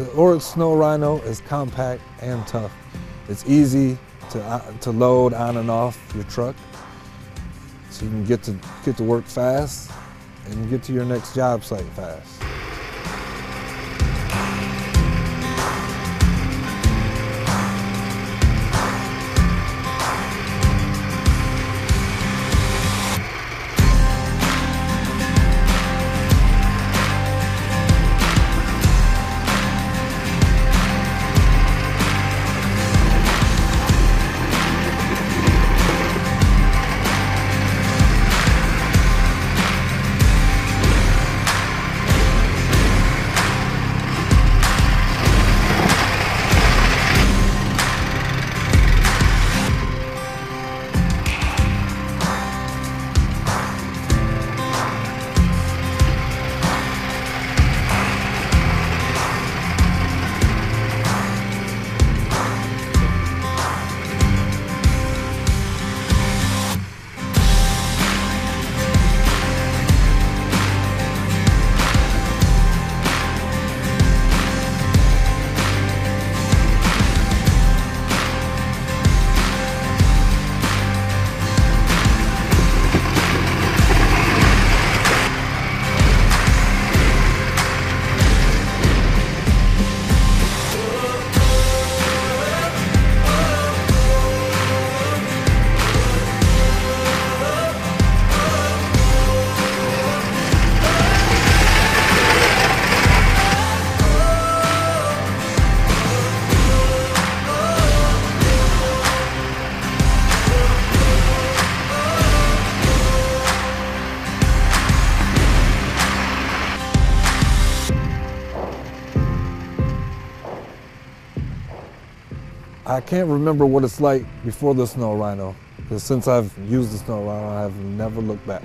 The Orec Snow Rhino is compact and tough. It's easy to, uh, to load on and off your truck, so you can get to, get to work fast and get to your next job site fast. I can't remember what it's like before the Snow Rhino, because since I've used the Snow Rhino, I've never looked back.